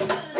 I was